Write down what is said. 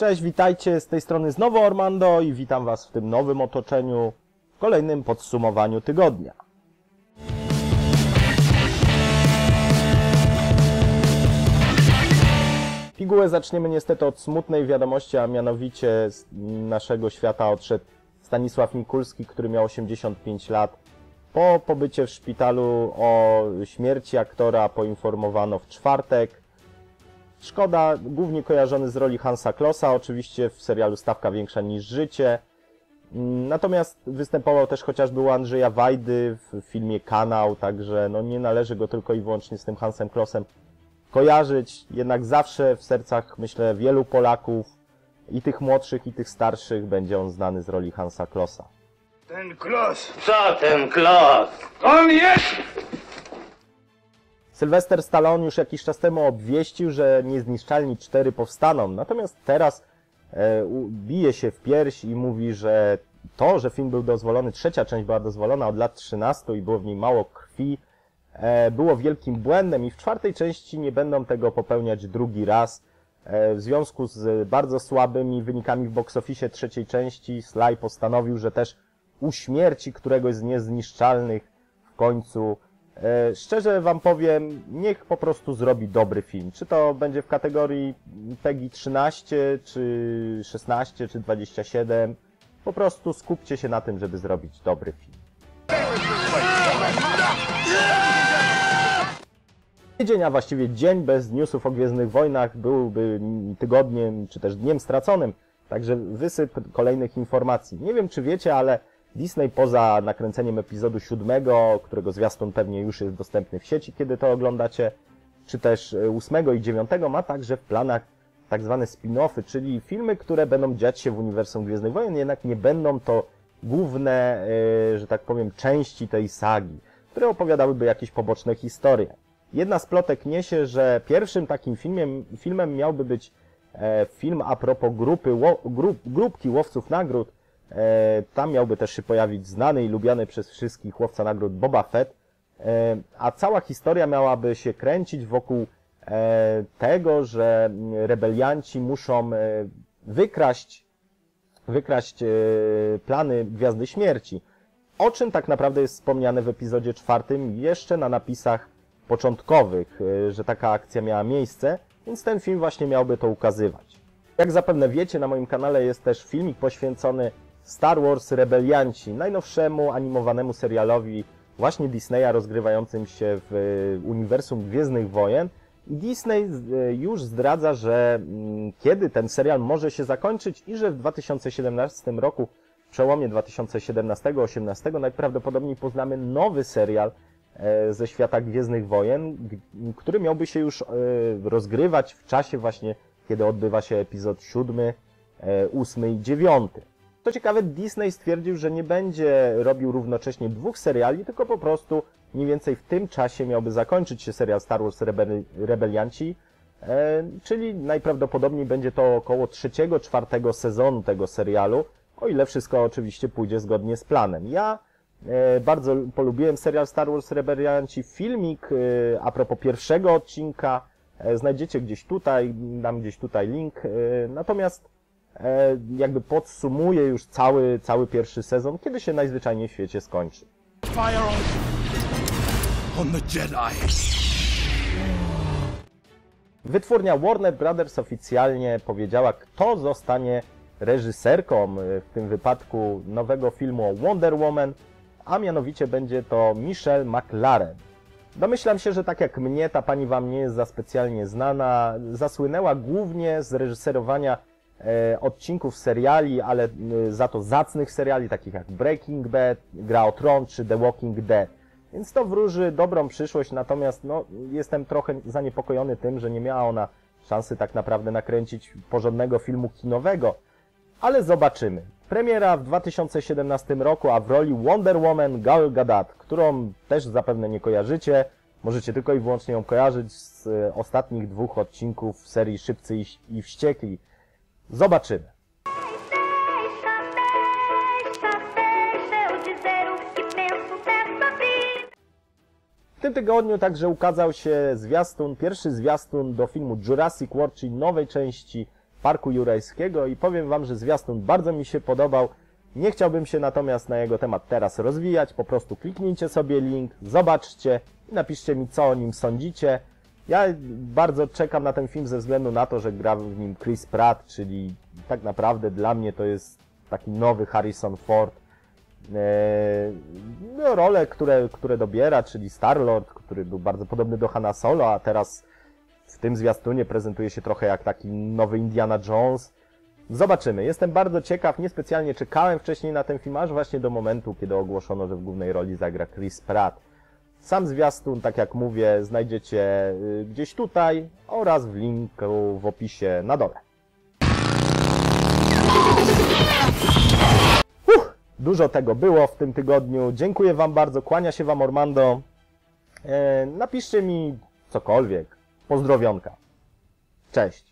Cześć, witajcie, z tej strony znowu Ormando i witam Was w tym nowym otoczeniu, w kolejnym podsumowaniu tygodnia. Pigułę zaczniemy niestety od smutnej wiadomości, a mianowicie z naszego świata odszedł Stanisław Mikulski, który miał 85 lat. Po pobycie w szpitalu o śmierci aktora poinformowano w czwartek. Szkoda, głównie kojarzony z roli Hansa Klossa, oczywiście w serialu Stawka Większa niż Życie. Mm, Natomiast występował też chociażby u Andrzeja Wajdy w filmie Kanał, także no nie należy go tylko i wyłącznie z tym Hansem Klossem kojarzyć. Jednak zawsze w sercach, myślę, wielu Polaków, i tych młodszych, i tych starszych, będzie on znany z roli Hansa Klossa. Ten klos, Co ten klos? on jest! Sylwester Stallone już jakiś czas temu obwieścił, że Niezniszczalni 4 powstaną, natomiast teraz e, bije się w pierś i mówi, że to, że film był dozwolony, trzecia część była dozwolona od lat 13 i było w niej mało krwi, e, było wielkim błędem i w czwartej części nie będą tego popełniać drugi raz. E, w związku z bardzo słabymi wynikami w box office trzeciej części Sly postanowił, że też uśmierci któregoś z niezniszczalnych w końcu Szczerze wam powiem, niech po prostu zrobi dobry film. Czy to będzie w kategorii PEGI 13, czy 16, czy 27. Po prostu skupcie się na tym, żeby zrobić dobry film. Tydzień, a właściwie dzień bez newsów o Gwiezdnych Wojnach byłby tygodniem, czy też dniem straconym. Także wysyp kolejnych informacji. Nie wiem, czy wiecie, ale Disney poza nakręceniem epizodu siódmego, którego zwiastun pewnie już jest dostępny w sieci, kiedy to oglądacie, czy też e, ósmego i dziewiątego, ma także w planach tak zwane spin-offy, czyli filmy, które będą dziać się w uniwersum Gwiezdnych Wojen, jednak nie będą to główne, e, że tak powiem, części tej sagi, które opowiadałyby jakieś poboczne historie. Jedna z plotek niesie, że pierwszym takim filmiem, filmem miałby być e, film a propos grupy, grup, grupki łowców nagród. E, tam miałby też się pojawić znany i lubiany przez wszystkich łowca nagród Boba Fett. E, a cała historia miałaby się kręcić wokół e, tego, że rebelianci muszą wykraść, wykraść plany Gwiazdy Śmierci. O czym tak naprawdę jest wspomniane w epizodzie czwartym jeszcze na napisach początkowych, że taka akcja miała miejsce, więc ten film właśnie miałby to ukazywać. Jak zapewne wiecie, na moim kanale jest też filmik poświęcony Star Wars Rebelianci, najnowszemu animowanemu serialowi właśnie Disneya rozgrywającym się w e, uniwersum Gwiezdnych Wojen. I Disney e, już zdradza, że mm, kiedy ten serial może się zakończyć i że w 2017 roku, w przełomie 2017-18 najprawdopodobniej poznamy nowy serial e, ze świata Gwiezdnych Wojen, który miałby się już rozgrywać w czasie właśnie, kiedy odbywa się epizod 7, 8 i 9. Co ciekawe, Disney stwierdził, że nie będzie robił równocześnie dwóch seriali, tylko po prostu mniej więcej w tym czasie miałby zakończyć się serial Star Wars Rebel Rebelianci, e, czyli najprawdopodobniej będzie to około trzeciego, czwartego sezonu tego serialu, o ile wszystko oczywiście pójdzie zgodnie z planem. Ja e, bardzo polubiłem serial Star Wars Rebelianci. Filmik e, a propos pierwszego odcinka e, znajdziecie gdzieś tutaj, dam gdzieś tutaj link. e, Natomiast jakby podsumuję już cały, cały pierwszy sezon, kiedy się najzwyczajniej w świecie skończy. Fire on, on the Jedi. Wytwórnia Warner Brothers oficjalnie powiedziała, kto zostanie reżyserką e, w tym wypadku nowego filmu o Wonder Woman, a mianowicie będzie to Michelle McLaren. Domyślam się, że tak jak mnie, ta pani wam nie jest za specjalnie znana. Zasłynęła głównie z reżyserowania e, odcinków seriali, ale e, za to zacnych seriali, takich jak Breaking Bad, Gra o Tron czy The Walking Dead. Więc to wróży dobrą przyszłość, natomiast no, jestem trochę zaniepokojony tym, że nie miała ona szansy tak naprawdę nakręcić porządnego filmu kinowego. Ale zobaczymy. Premiera w 2017 roku, a w roli Wonder Woman Gal Gadot, którą też zapewne nie kojarzycie. Możecie tylko i wyłącznie ją kojarzyć z e, ostatnich dwóch odcinków serii Szybcy i Wściekli. Zobaczymy. W tym tygodniu także ukazał się zwiastun, pierwszy zwiastun do filmu Jurassic World, czyli nowej części Parku Jurajskiego i powiem Wam, że zwiastun bardzo mi się podobał. Nie chciałbym się natomiast na jego temat teraz rozwijać, po prostu kliknijcie sobie link, zobaczcie i napiszcie mi, co o nim sądzicie. Ja bardzo czekam na ten film ze względu na to, że gra w nim Chris Pratt, czyli tak naprawdę dla mnie to jest taki nowy Harrison Ford. Eee, no, role, które, które dobiera, czyli Star-Lord, który był bardzo podobny do Hanna Solo, a teraz w tym zwiastunie prezentuje się trochę jak taki nowy Indiana Jones. Zobaczymy. Jestem bardzo ciekaw. Niespecjalnie czekałem wcześniej na ten film, aż właśnie do momentu, kiedy ogłoszono, że w głównej roli zagra Chris Pratt. Sam zwiastun, tak jak mówię, znajdziecie y, gdzieś tutaj oraz w linku w opisie na dole. Uff, dużo tego było w tym tygodniu. Dziękuję Wam bardzo. Kłania się Wam Ormando. E, napiszcie mi cokolwiek. Pozdrowionka. Cześć.